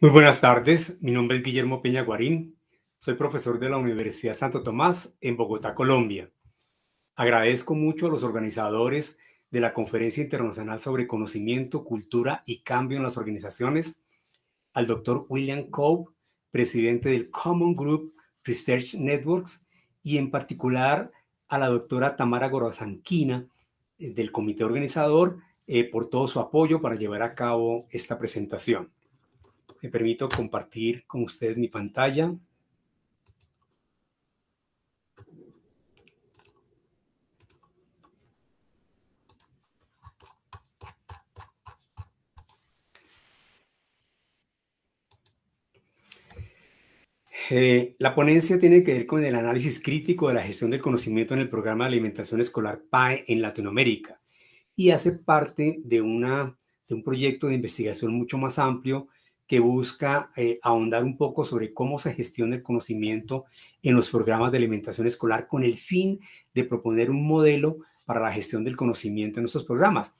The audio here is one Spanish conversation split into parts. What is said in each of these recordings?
Muy buenas tardes, mi nombre es Guillermo Peña Guarín, soy profesor de la Universidad Santo Tomás en Bogotá, Colombia. Agradezco mucho a los organizadores de la Conferencia Internacional sobre Conocimiento, Cultura y Cambio en las Organizaciones, al doctor William Coe, presidente del Common Group Research Networks, y en particular a la doctora Tamara Gorazanquina eh, del comité organizador eh, por todo su apoyo para llevar a cabo esta presentación. Me permito compartir con ustedes mi pantalla. Eh, la ponencia tiene que ver con el análisis crítico de la gestión del conocimiento en el programa de alimentación escolar PAE en Latinoamérica y hace parte de, una, de un proyecto de investigación mucho más amplio que busca eh, ahondar un poco sobre cómo se gestiona el conocimiento en los programas de alimentación escolar con el fin de proponer un modelo para la gestión del conocimiento en nuestros programas,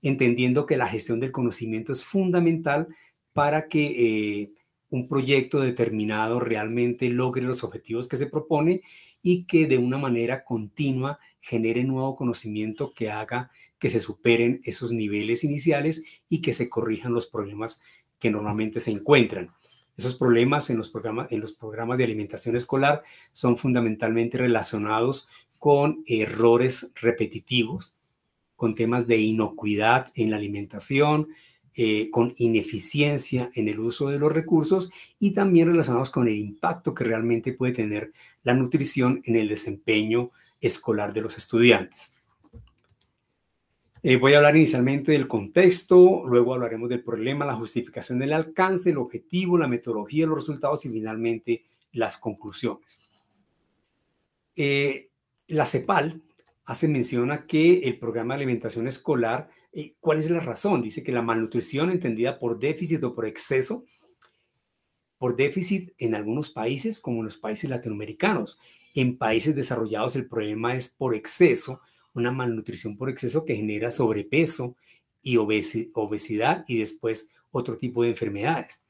entendiendo que la gestión del conocimiento es fundamental para que eh, un proyecto determinado realmente logre los objetivos que se propone y que de una manera continua genere nuevo conocimiento que haga que se superen esos niveles iniciales y que se corrijan los problemas que normalmente se encuentran. Esos problemas en los programas, en los programas de alimentación escolar son fundamentalmente relacionados con errores repetitivos, con temas de inocuidad en la alimentación, eh, con ineficiencia en el uso de los recursos y también relacionados con el impacto que realmente puede tener la nutrición en el desempeño escolar de los estudiantes. Eh, voy a hablar inicialmente del contexto, luego hablaremos del problema, la justificación del alcance, el objetivo, la metodología, los resultados y finalmente las conclusiones. Eh, la CEPAL hace mención a que el programa de alimentación escolar, eh, ¿cuál es la razón? Dice que la malnutrición entendida por déficit o por exceso, por déficit en algunos países como en los países latinoamericanos. En países desarrollados el problema es por exceso una malnutrición por exceso que genera sobrepeso y obesidad y después otro tipo de enfermedades.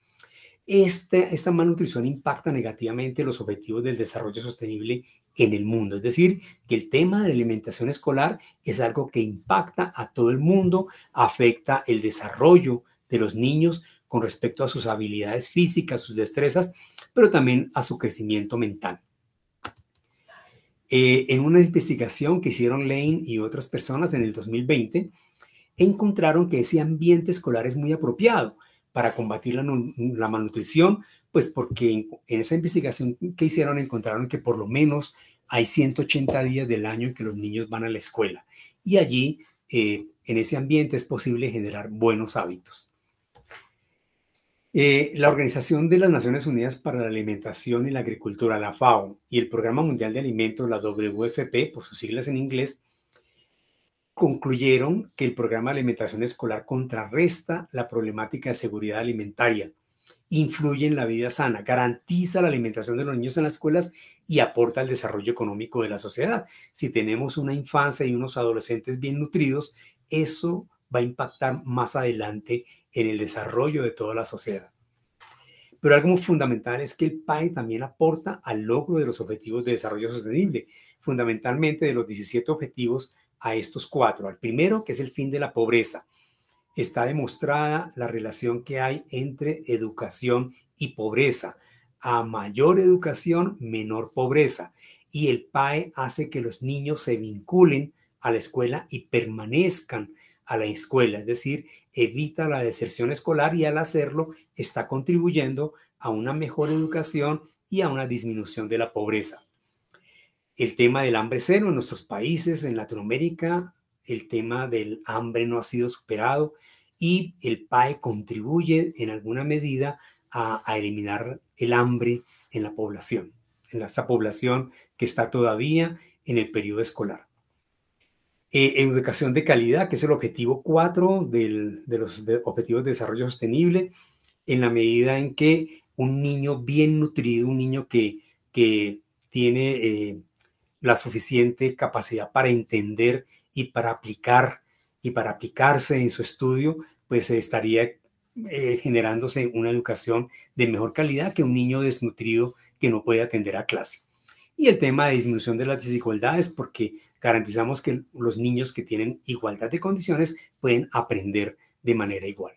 Este, esta malnutrición impacta negativamente los objetivos del desarrollo sostenible en el mundo. Es decir, que el tema de la alimentación escolar es algo que impacta a todo el mundo, afecta el desarrollo de los niños con respecto a sus habilidades físicas, sus destrezas, pero también a su crecimiento mental. Eh, en una investigación que hicieron Lane y otras personas en el 2020, encontraron que ese ambiente escolar es muy apropiado para combatir la, malnutrición, pues porque en, esa investigación que hicieron encontraron que por lo menos hay 180 días del año en que los niños van a la escuela y allí eh, en ese ambiente es posible generar buenos hábitos. Eh, la Organización de las Naciones Unidas para la Alimentación y la Agricultura, la FAO, y el Programa Mundial de Alimentos, la WFP, por sus siglas en inglés, concluyeron que el programa de alimentación escolar contrarresta la problemática de seguridad alimentaria, influye en la vida sana, garantiza la alimentación de los niños en las escuelas y aporta al desarrollo económico de la sociedad. Si tenemos una infancia y unos adolescentes bien nutridos, eso va a impactar más adelante en el desarrollo de toda la sociedad. Pero algo muy fundamental es que el PAE también aporta al logro de los objetivos de desarrollo sostenible, fundamentalmente de los 17 objetivos a estos cuatro. Al primero, que es el fin de la pobreza. Está demostrada la relación que hay entre educación y pobreza. A mayor educación, menor pobreza. Y el PAE hace que los niños se vinculen a la escuela y permanezcan a la escuela, es decir, evita la deserción escolar y al hacerlo está contribuyendo a una mejor educación y a una disminución de la pobreza. El tema del hambre cero en nuestros países, en Latinoamérica, el tema del hambre no ha sido superado y el PAE contribuye en alguna medida a, eliminar el hambre en la población, en esa población que está todavía en el periodo escolar. Eh, educación de calidad, que es el objetivo 4 de los objetivos de desarrollo sostenible, en la medida en que un niño bien nutrido, un niño que, que tiene eh, la suficiente capacidad para entender y para aplicar y para aplicarse en su estudio, pues estaría eh, generándose una educación de mejor calidad que un niño desnutrido que no puede atender a clase. Y el tema de disminución de las desigualdades, porque garantizamos que los niños que tienen igualdad de condiciones pueden aprender de manera igual.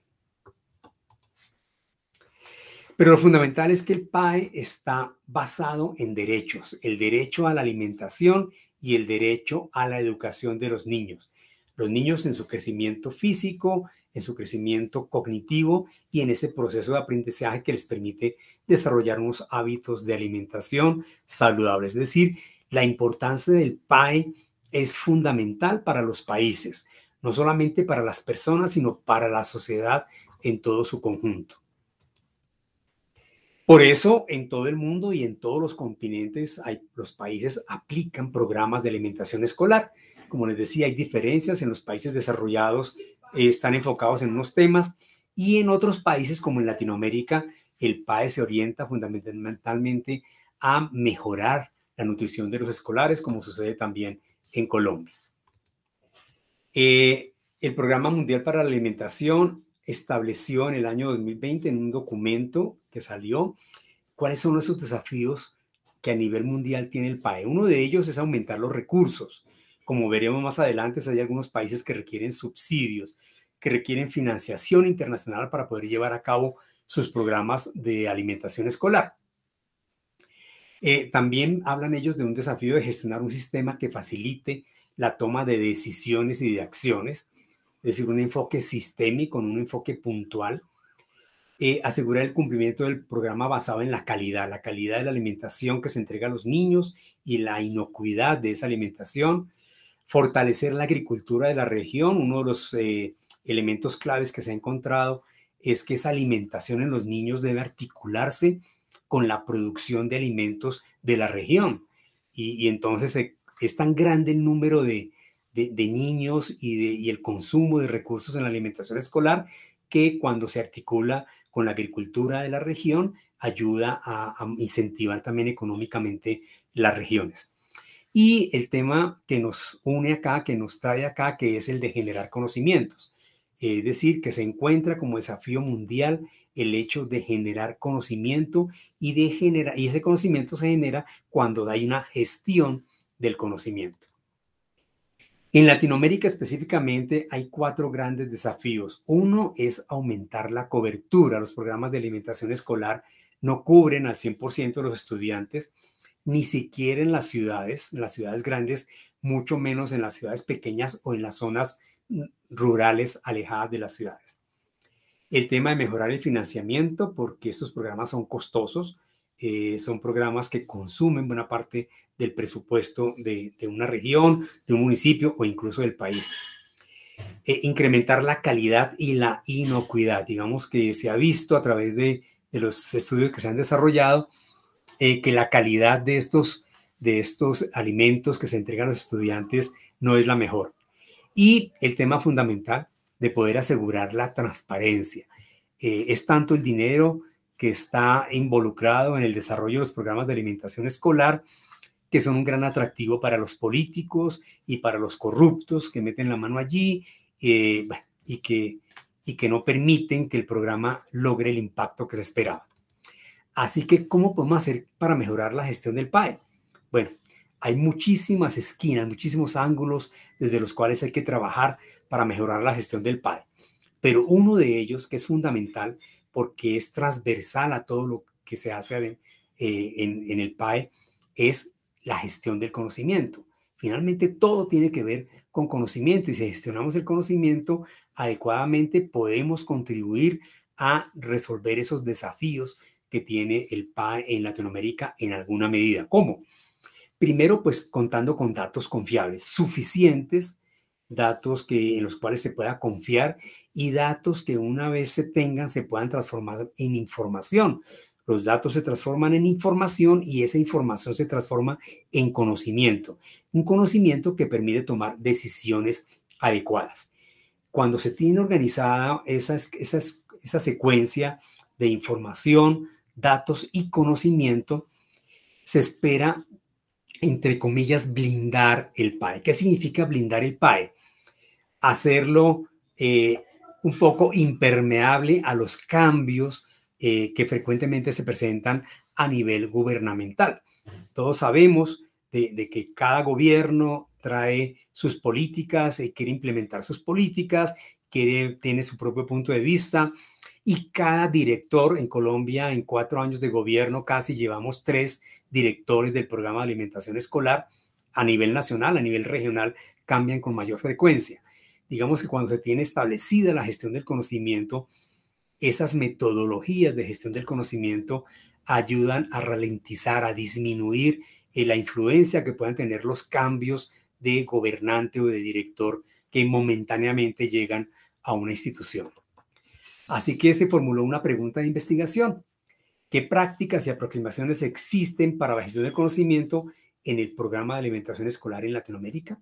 Pero lo fundamental es que el PAE está basado en derechos, el derecho a la alimentación y el derecho a la educación de los niños. Los niños en su crecimiento físico, en su crecimiento cognitivo y en ese proceso de aprendizaje que les permite desarrollar unos hábitos de alimentación saludables. Es decir, la importancia del PAE es fundamental para los países, no solamente para las personas, sino para la sociedad en todo su conjunto. Por eso, en todo el mundo y en todos los continentes, los países aplican programas de alimentación escolar. Como les decía, hay diferencias en los países desarrollados, están enfocados en unos temas y en otros países como en Latinoamérica, el PAE se orienta fundamentalmente a mejorar la nutrición de los escolares, como sucede también en Colombia. Eh, el Programa Mundial para la Alimentación estableció en el año 2020 en un documento que salió cuáles son esos desafíos que a nivel mundial tiene el PAE. Uno de ellos es aumentar los recursos. Como veremos más adelante, hay algunos países que requieren subsidios, que requieren financiación internacional para poder llevar a cabo sus programas de alimentación escolar. Eh, también hablan ellos de un desafío de gestionar un sistema que facilite la toma de decisiones y de acciones es decir, un enfoque sistémico, un enfoque puntual, eh, asegurar el cumplimiento del programa basado en la calidad, la calidad de la alimentación que se entrega a los niños y la inocuidad de esa alimentación, fortalecer la agricultura de la región. Uno de los eh, elementos claves que se ha encontrado es que esa alimentación en los niños debe articularse con la producción de alimentos de la región. Y, entonces es tan grande el número de, de, niños y, de, y el consumo de recursos en la alimentación escolar que cuando se articula con la agricultura de la región ayuda a, incentivar también económicamente las regiones. Y el tema que nos une acá, que nos trae acá, que es el de generar conocimientos. Es decir, que se encuentra como desafío mundial el hecho de generar conocimiento y, de generar, y ese conocimiento se genera cuando hay una gestión del conocimiento. En Latinoamérica específicamente hay cuatro grandes desafíos. Uno es aumentar la cobertura. Los programas de alimentación escolar no cubren al 100% de los estudiantes, ni siquiera en las ciudades, las ciudades grandes, mucho menos en las ciudades pequeñas o en las zonas mm, rurales alejadas de las ciudades. El tema de mejorar el financiamiento, porque estos programas son costosos, eh, son programas que consumen buena parte del presupuesto de, una región, de un municipio o incluso del país. Eh, incrementar la calidad y la inocuidad. Digamos que se ha visto a través de, los estudios que se han desarrollado eh, que la calidad de estos, de estos alimentos que se entregan a los estudiantes no es la mejor. Y el tema fundamental de poder asegurar la transparencia. es tanto el dinero que está involucrado en el desarrollo de los programas de alimentación escolar, que son un gran atractivo para los políticos y para los corruptos que meten la mano allí eh, y, que, y que no permiten que el programa logre el impacto que se esperaba. Así que, ¿cómo podemos hacer para mejorar la gestión del PAE? Bueno, hay muchísimas esquinas, muchísimos ángulos desde los cuales hay que trabajar para mejorar la gestión del PAE. Pero uno de ellos, que es fundamental, porque es transversal a todo lo que se hace eh, en, el PAE, es la gestión del conocimiento. Finalmente, todo tiene que ver con conocimiento y si gestionamos el conocimiento adecuadamente, podemos contribuir a resolver esos desafíos que tiene el PAE en Latinoamérica en alguna medida. ¿Cómo? Primero, pues contando con datos confiables, suficientes datos que, en los cuales se pueda confiar y datos que una vez se tengan se puedan transformar en información. Los datos se transforman en información y esa información se transforma en conocimiento. Un conocimiento que permite tomar decisiones adecuadas. Cuando se tiene organizada esa, esa, esa secuencia de información, datos y conocimiento, se espera entre comillas, blindar el PAE. ¿Qué significa blindar el PAE? Hacerlo eh, un poco impermeable a los cambios eh, que frecuentemente se presentan a nivel gubernamental. Todos sabemos de, que cada gobierno trae sus políticas y quiere implementar sus políticas, quiere, tiene su propio punto de vista y cada director en Colombia, en cuatro años de gobierno, casi llevamos tres directores del programa de alimentación escolar a nivel nacional, a nivel regional, cambian con mayor frecuencia. Digamos que cuando se tiene establecida la gestión del conocimiento, esas metodologías de gestión del conocimiento ayudan a ralentizar, a disminuir eh, la influencia que puedan tener los cambios de gobernante o de director que momentáneamente llegan a una institución. Así que se formuló una pregunta de investigación. ¿Qué prácticas y aproximaciones existen para la gestión del conocimiento en el programa de alimentación escolar en Latinoamérica?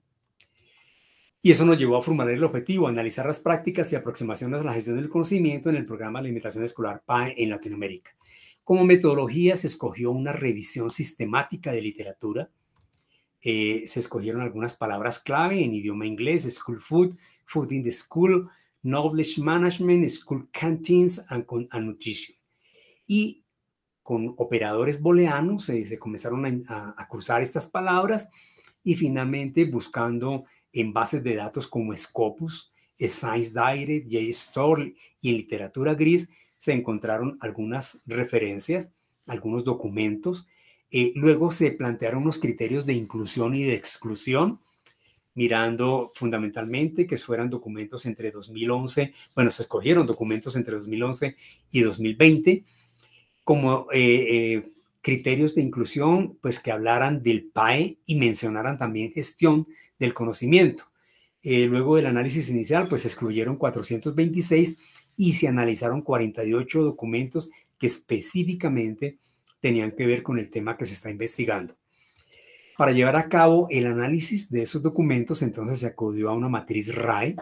Y eso nos llevó a formular el objetivo, analizar las prácticas y aproximaciones a la gestión del conocimiento en el programa de alimentación escolar PAE en Latinoamérica. Como metodología se escogió una revisión sistemática de literatura. Eh, se escogieron algunas palabras clave en idioma inglés, school food, food in the school, knowledge management, school canteens and, nutrition. Y con operadores booleanos eh, se comenzaron a, cruzar estas palabras y finalmente buscando en bases de datos como Scopus, Science Direct, JSTOR y en literatura gris se encontraron algunas referencias, algunos documentos. Eh, luego se plantearon unos criterios de inclusión y de exclusión, mirando fundamentalmente que fueran documentos entre 2011, bueno, se escogieron documentos entre 2011 y 2020 como eh, eh, criterios de inclusión, pues que hablaran del PAE y mencionaran también gestión del conocimiento. luego del análisis inicial, pues se excluyeron 426 y se analizaron 48 documentos que específicamente tenían que ver con el tema que se está investigando. Para llevar a cabo el análisis de esos documentos, entonces se acudió a una matriz RAE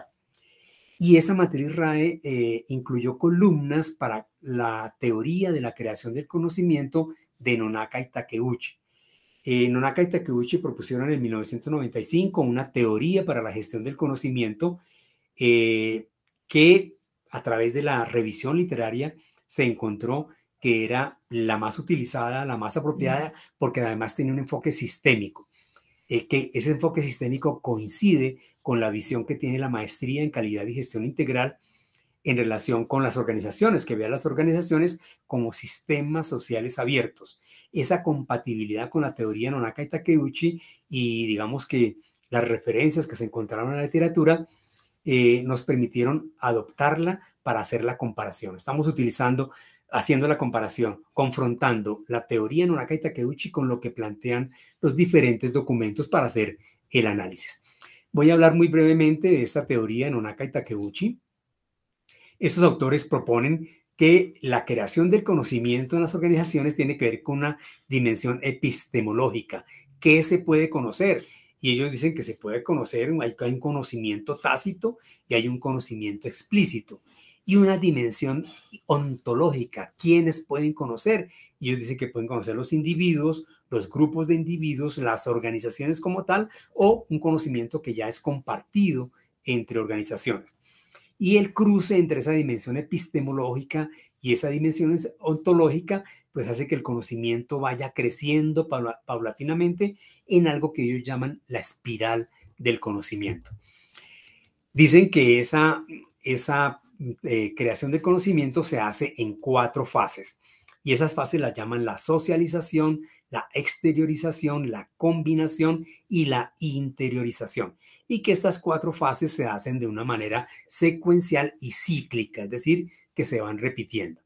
y esa matriz RAE eh, incluyó columnas para la teoría de la creación del conocimiento de Nonaka y Takeuchi. Eh, Nonaka y Takeuchi propusieron en 1995 una teoría para la gestión del conocimiento eh, que a través de la revisión literaria se encontró que era la más utilizada, la más apropiada, porque además tenía un enfoque sistémico, eh, que ese enfoque sistémico coincide con la visión que tiene la maestría en calidad y gestión integral en relación con las organizaciones, que vea las organizaciones como sistemas sociales abiertos. Esa compatibilidad con la teoría Nonaka y Takeuchi y digamos que las referencias que se encontraron en la literatura eh, nos permitieron adoptarla para hacer la comparación. Estamos utilizando, haciendo la comparación, confrontando la teoría Nonaka y Takeuchi con lo que plantean los diferentes documentos para hacer el análisis. Voy a hablar muy brevemente de esta teoría Nonaka y Takeuchi. Estos autores proponen que la creación del conocimiento en las organizaciones tiene que ver con una dimensión epistemológica. ¿Qué se puede conocer? Y ellos dicen que se puede conocer, hay, un conocimiento tácito y hay un conocimiento explícito. Y una dimensión ontológica, ¿quiénes pueden conocer? Y ellos dicen que pueden conocer los individuos, los grupos de individuos, las organizaciones como tal, o un conocimiento que ya es compartido entre organizaciones. Y el cruce entre esa dimensión epistemológica y esa dimensión ontológica, pues hace que el conocimiento vaya creciendo paulatinamente en algo que ellos llaman la espiral del conocimiento. Dicen que esa, esa eh, creación de conocimiento se hace en cuatro fases. Y esas fases las llaman la socialización, la exteriorización, la combinación y la interiorización. Y que estas cuatro fases se hacen de una manera secuencial y cíclica, es decir, que se van repitiendo.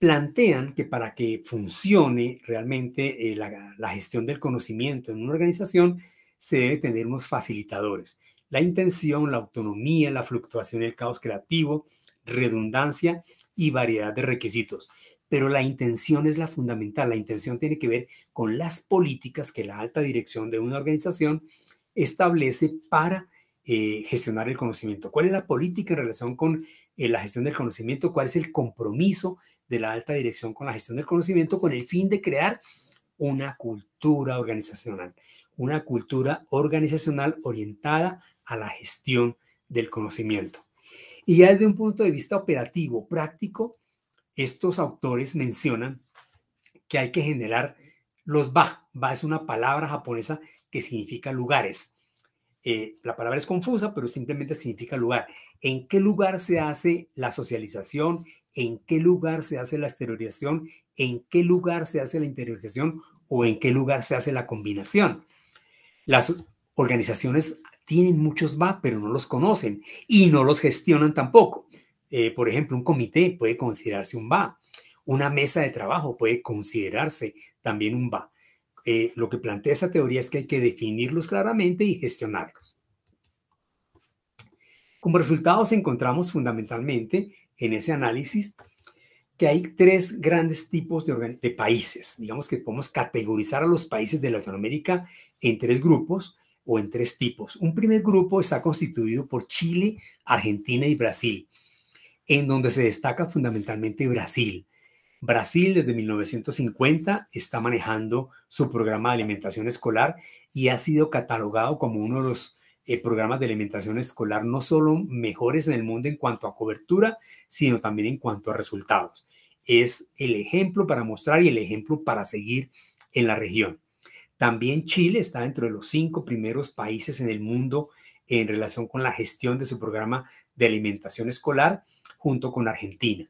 Plantean que para que funcione realmente eh, la, la gestión del conocimiento en una organización, se debe tener unos facilitadores. La intención, la autonomía, la fluctuación, el caos creativo, redundancia y variedad de requisitos pero la intención es la fundamental. La intención tiene que ver con las políticas que la alta dirección de una organización establece para eh, gestionar el conocimiento. ¿Cuál es la política en relación con eh, la gestión del conocimiento? ¿Cuál es el compromiso de la alta dirección con la gestión del conocimiento con el fin de crear una cultura organizacional? Una cultura organizacional orientada a la gestión del conocimiento. Y ya desde un punto de vista operativo, práctico, estos autores mencionan que hay que generar los ba. Ba es una palabra japonesa que significa lugares. Eh, la palabra es confusa, pero simplemente significa lugar. ¿En qué lugar se hace la socialización? ¿En qué lugar se hace la exteriorización? ¿En qué lugar se hace la interiorización? ¿O en qué lugar se hace la combinación? Las organizaciones tienen muchos VA, pero no los conocen y no los gestionan tampoco. Eh, por ejemplo, un comité puede considerarse un VA. Una mesa de trabajo puede considerarse también un VA. Eh, lo que plantea esa teoría es que hay que definirlos claramente y gestionarlos. Como resultados encontramos fundamentalmente en ese análisis que hay tres grandes tipos de, países. Digamos que podemos categorizar a los países de Latinoamérica en tres grupos o en tres tipos. Un primer grupo está constituido por Chile, Argentina y Brasil, en donde se destaca fundamentalmente Brasil. Brasil desde 1950 está manejando su programa de alimentación escolar y ha sido catalogado como uno de los eh, programas de alimentación escolar no solo mejores en el mundo en cuanto a cobertura, sino también en cuanto a resultados. Es el ejemplo para mostrar y el ejemplo para seguir en la región. También Chile está dentro de los cinco primeros países en el mundo en relación con la gestión de su programa de alimentación escolar, junto con Argentina.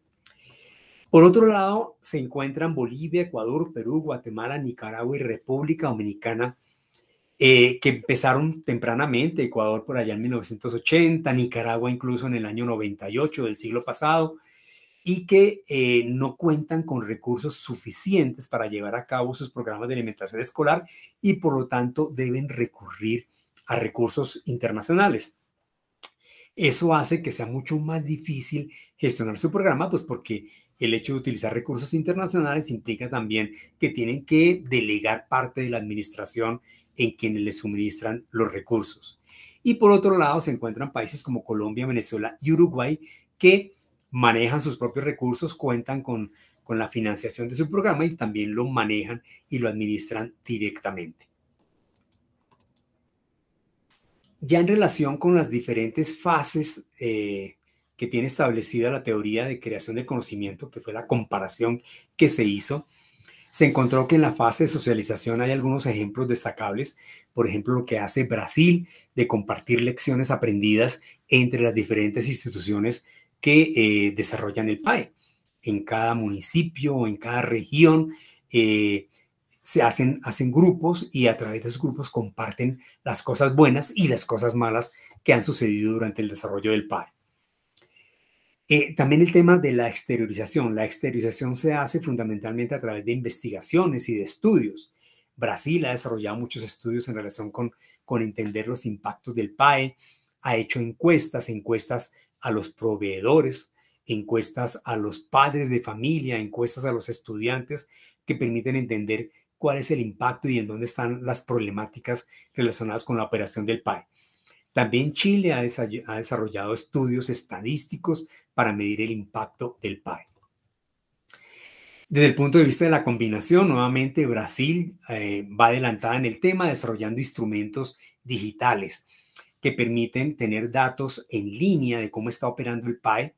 Por otro lado, se encuentran Bolivia, Ecuador, Perú, Guatemala, Nicaragua y República Dominicana, eh, que empezaron tempranamente, Ecuador por allá en 1980, Nicaragua incluso en el año 98 del siglo pasado, y que eh, no cuentan con recursos suficientes para llevar a cabo sus programas de alimentación escolar y por lo tanto deben recurrir a recursos internacionales. Eso hace que sea mucho más difícil gestionar su programa, pues porque el hecho de utilizar recursos internacionales implica también que tienen que delegar parte de la administración en quienes les suministran los recursos. Y por otro lado, se encuentran países como Colombia, Venezuela y Uruguay que manejan sus propios recursos, cuentan con, con la financiación de su programa y también lo manejan y lo administran directamente. Ya en relación con las diferentes fases eh, que tiene establecida la teoría de creación de conocimiento, que fue la comparación que se hizo, se encontró que en la fase de socialización hay algunos ejemplos destacables, por ejemplo, lo que hace Brasil de compartir lecciones aprendidas entre las diferentes instituciones que eh, desarrollan el PAE. En cada municipio o en cada región eh, se hacen, hacen grupos y a través de esos grupos comparten las cosas buenas y las cosas malas que han sucedido durante el desarrollo del PAE. Eh, también el tema de la exteriorización. La exteriorización se hace fundamentalmente a través de investigaciones y de estudios. Brasil ha desarrollado muchos estudios en relación con, con entender los impactos del PAE, ha hecho encuestas, encuestas a los proveedores, encuestas a los padres de familia, encuestas a los estudiantes que permiten entender cuál es el impacto y en dónde están las problemáticas relacionadas con la operación del PAE. También Chile ha desarrollado estudios estadísticos para medir el impacto del PAE. Desde el punto de vista de la combinación, nuevamente Brasil eh, va adelantada en el tema desarrollando instrumentos digitales que permiten tener datos en línea de cómo está operando el PAE,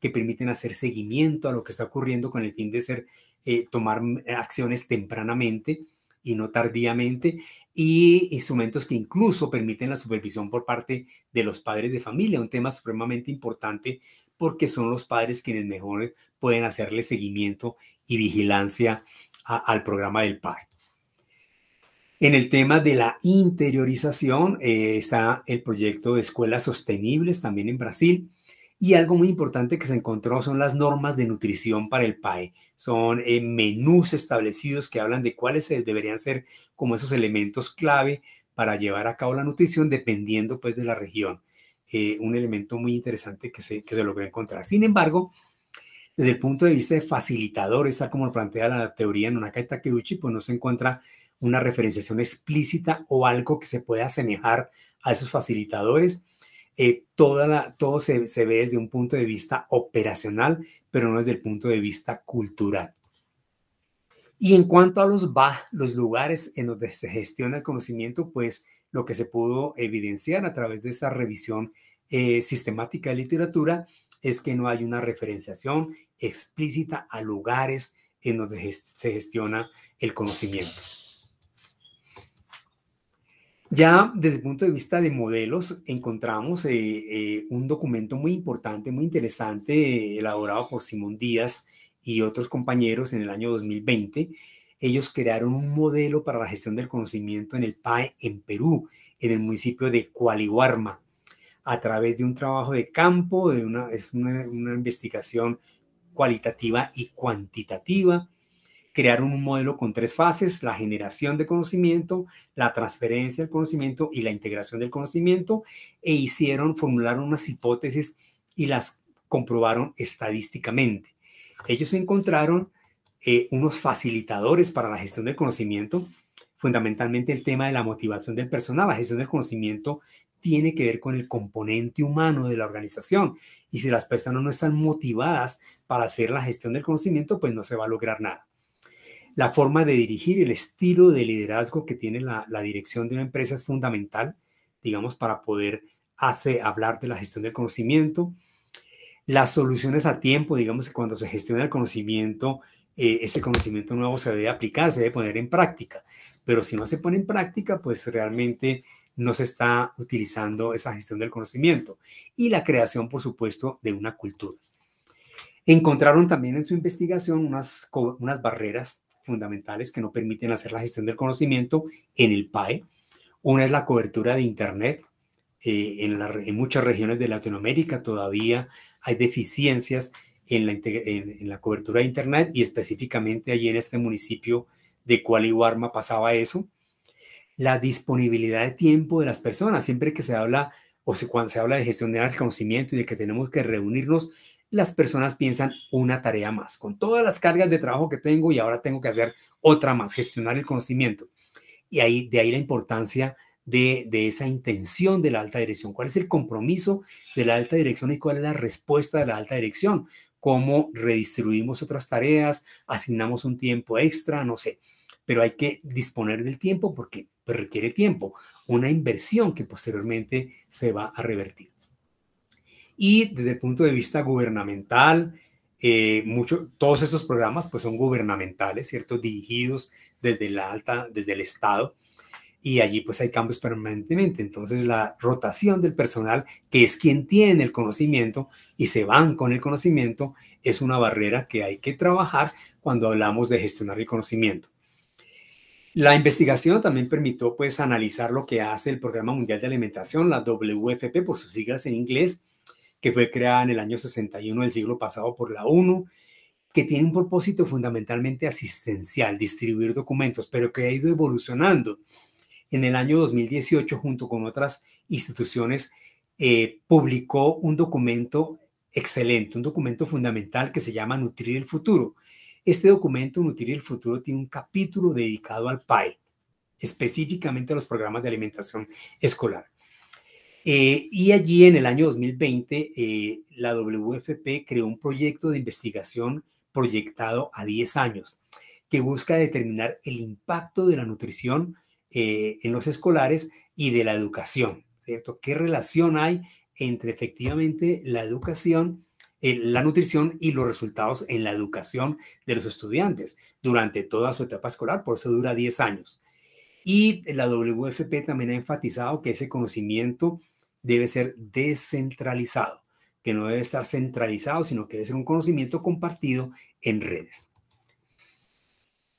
que permiten hacer seguimiento a lo que está ocurriendo con el fin de ser eh, tomar eh, acciones tempranamente y no tardíamente, y instrumentos que incluso permiten la supervisión por parte de los padres de familia, un tema supremamente importante porque son los padres quienes mejor pueden hacerle seguimiento y vigilancia al programa del PAE. En el tema de la interiorización eh, está el proyecto de escuelas sostenibles también en Brasil, y algo muy importante que se encontró son las normas de nutrición para el PAE. Son eh, menús establecidos que hablan de cuáles deberían ser como esos elementos clave para llevar a cabo la nutrición dependiendo pues de la región. Eh, un elemento muy interesante que se, que logró encontrar. Sin embargo, desde el punto de vista de facilitadores, tal como lo plantea la teoría Nonaka y Takeuchi, pues no se encuentra una referenciación explícita o algo que se pueda asemejar a esos facilitadores eh, toda todo se, ve desde un punto de vista operacional, pero no desde el punto de vista cultural. Y en cuanto a los va, los lugares en donde se gestiona el conocimiento, pues lo que se pudo evidenciar a través de esta revisión eh, sistemática de literatura es que no hay una referenciación explícita a lugares en donde se gestiona el conocimiento. Ya desde el punto de vista de modelos, encontramos eh, eh, un documento muy importante, muy interesante, elaborado por Simón Díaz y otros compañeros en el año 2020. Ellos crearon un modelo para la gestión del conocimiento en el PAE en Perú, en el municipio de Cualihuarma, a través de un trabajo de campo, de una, es una investigación cualitativa y cuantitativa, crearon un modelo con tres fases, la generación de conocimiento, la transferencia del conocimiento y la integración del conocimiento, e hicieron, formularon unas hipótesis y las comprobaron estadísticamente. Ellos encontraron eh, unos facilitadores para la gestión del conocimiento, fundamentalmente el tema de la motivación del personal. La gestión del conocimiento tiene que ver con el componente humano de la organización. Y si las personas no están motivadas para hacer la gestión del conocimiento, pues no se va a lograr nada la forma de dirigir, el estilo de liderazgo que tiene la, dirección de una empresa es fundamental, digamos, para poder hace, hablar de la gestión del conocimiento. Las soluciones a tiempo, digamos que cuando se gestiona el conocimiento, eh, ese conocimiento nuevo se debe aplicar, se debe poner en práctica. Pero si no se pone en práctica, pues realmente no se está utilizando esa gestión del conocimiento. Y la creación, por supuesto, de una cultura. Encontraron también en su investigación unas, unas barreras fundamentales que no permiten hacer la gestión del conocimiento en el PAE. Una es la cobertura de Internet. Eh, en, muchas regiones de Latinoamérica todavía hay deficiencias en la, cobertura de Internet y específicamente allí en este municipio de Cualihuarma pasaba eso. La disponibilidad de tiempo de las personas, siempre que se habla o se, cuando se habla de gestión del conocimiento y de que tenemos que reunirnos, las personas piensan una tarea más, con todas las cargas de trabajo que tengo y ahora tengo que hacer otra más, gestionar el conocimiento. Y ahí, de ahí la importancia de, de, esa intención de la alta dirección. ¿Cuál es el compromiso de la alta dirección y cuál es la respuesta de la alta dirección? ¿Cómo redistribuimos otras tareas? ¿Asignamos un tiempo extra? No sé. Pero hay que disponer del tiempo porque pues, requiere tiempo, una inversión que posteriormente se va a revertir. Y desde el punto de vista gubernamental, eh, mucho, todos estos programas pues son gubernamentales, ¿cierto? Dirigidos desde la alta, desde el Estado. Y allí pues hay cambios permanentemente. Entonces la rotación del personal, que es quien tiene el conocimiento y se van con el conocimiento, es una barrera que hay que trabajar cuando hablamos de gestionar el conocimiento. La investigación también permitió pues analizar lo que hace el Programa Mundial de Alimentación, la WFP por sus siglas en inglés, que fue creada en el año 61 del siglo pasado por la ONU, que tiene un propósito fundamentalmente asistencial, distribuir documentos, pero que ha ido evolucionando. En el año 2018, junto con otras instituciones, eh, publicó un documento excelente, un documento fundamental que se llama Nutrir el Futuro. Este documento, Nutrir el Futuro, tiene un capítulo dedicado al PAE, específicamente a los programas de alimentación escolar. Eh, y allí en el año 2020, eh, la WFP creó un proyecto de investigación proyectado a 10 años que busca determinar el impacto de la nutrición eh, en los escolares y de la educación, ¿cierto? ¿Qué relación hay entre efectivamente la educación, la nutrición y los resultados en la educación de los estudiantes durante toda su etapa escolar? Por eso dura 10 años. Y la WFP también ha enfatizado que ese conocimiento debe ser descentralizado, que no debe estar centralizado, sino que debe ser un conocimiento compartido en redes.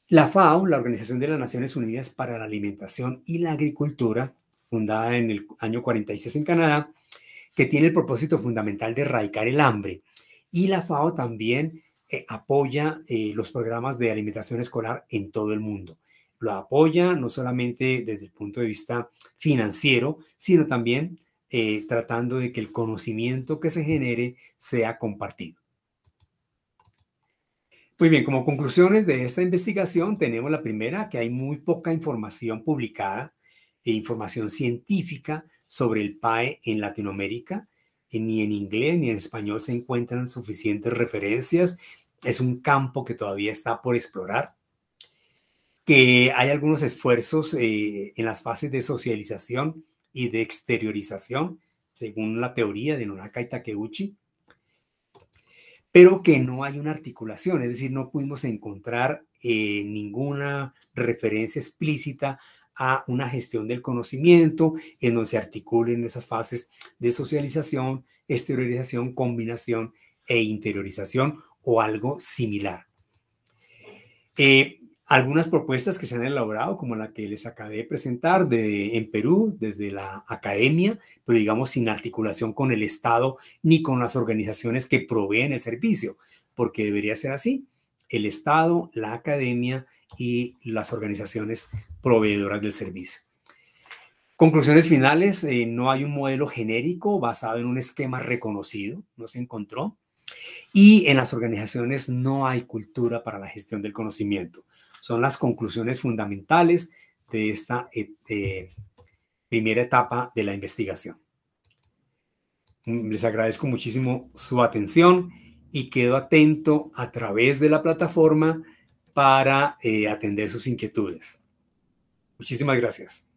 La FAO, la Organización de las Naciones Unidas para la Alimentación y la Agricultura, fundada en el año 46 en Canadá, que tiene el propósito fundamental de erradicar el hambre. Y la FAO también eh, apoya eh, los programas de alimentación escolar en todo el mundo. Lo apoya no solamente desde el punto de vista financiero, sino también eh, tratando de que el conocimiento que se genere sea compartido. Muy bien, como conclusiones de esta investigación tenemos la primera, que hay muy poca información publicada e información científica sobre el PAE en Latinoamérica. Ni en inglés ni en español se encuentran suficientes referencias. Es un campo que todavía está por explorar. Que hay algunos esfuerzos eh, en las fases de socialización y de exteriorización, según la teoría de Nonaka y Takeuchi, pero que no hay una articulación, es decir, no pudimos encontrar eh, ninguna referencia explícita a una gestión del conocimiento en donde se articulen esas fases de socialización, exteriorización, combinación e interiorización o algo similar. Eh, algunas propuestas que se han elaborado, como la que les acabé de presentar de, en Perú, desde la academia, pero digamos sin articulación con el Estado ni con las organizaciones que proveen el servicio, porque debería ser así. El Estado, la academia y las organizaciones proveedoras del servicio. Conclusiones finales, eh, no hay un modelo genérico basado en un esquema reconocido, no se encontró. Y en las organizaciones no hay cultura para la gestión del conocimiento. Son las conclusiones fundamentales de esta eh, primera etapa de la investigación. Mm, les agradezco muchísimo su atención y quedo atento a través de la plataforma para eh, atender sus inquietudes. Muchísimas gracias.